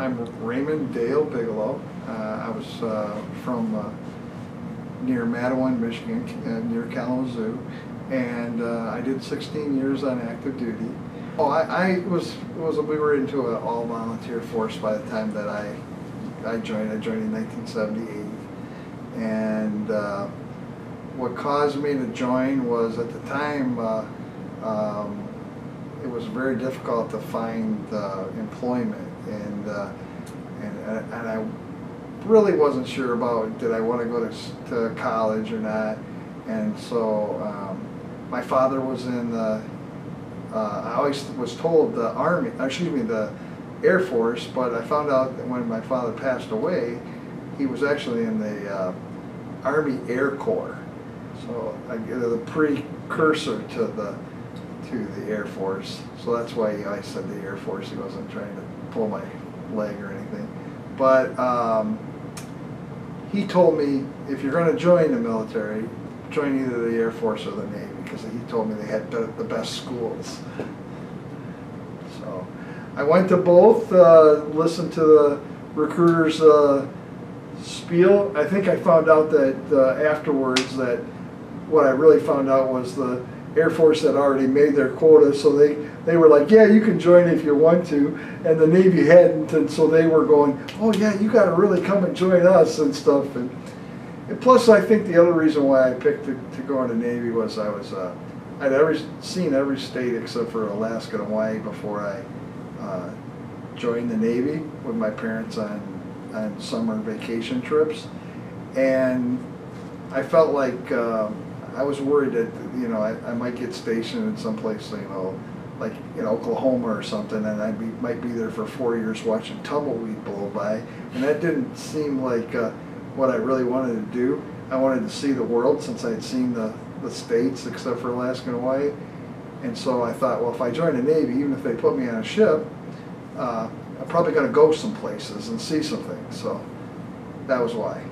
I'm Raymond Dale Bigelow. Uh, I was uh, from uh, near Mattawan, Michigan, uh, near Kalamazoo, and uh, I did 16 years on active duty. Oh, I, I was was we were into an all volunteer force by the time that I I joined. I joined in 1978, and uh, what caused me to join was at the time um, it was very difficult to find uh, employment, and, uh, and and I really wasn't sure about did I want to go to, to college or not, and so um, my father was in the. Uh, I always was told the army, excuse me, the Air Force, but I found out that when my father passed away, he was actually in the uh, Army Air Corps. So I the precursor to the to the Air Force. So that's why I said the Air Force. He wasn't trying to pull my leg or anything. But um, he told me if you're going to join the military, join either the Air Force or the Navy because he told me they had the best schools. So I went to both, uh, listened to the recruiters' uh, spiel. I think I found out that uh, afterwards that what I really found out was the Air Force had already made their quota, so they, they were like, yeah, you can join if you want to, and the Navy hadn't, and so they were going, oh yeah, you got to really come and join us and stuff. And, and plus, I think the other reason why I picked to, to go into Navy was I was uh, I'd every seen every state except for Alaska and Hawaii before I uh, joined the Navy with my parents on on summer vacation trips, and I felt like um, I was worried that you know I, I might get stationed in some place you know like in Oklahoma or something, and I be, might be there for four years watching tumbleweed blow by, and that didn't seem like uh, what I really wanted to do. I wanted to see the world since I'd seen the, the states except for Alaska and Hawaii, and so I thought, well, if I join the Navy, even if they put me on a ship, uh, I'm probably going to go some places and see some things. So that was why.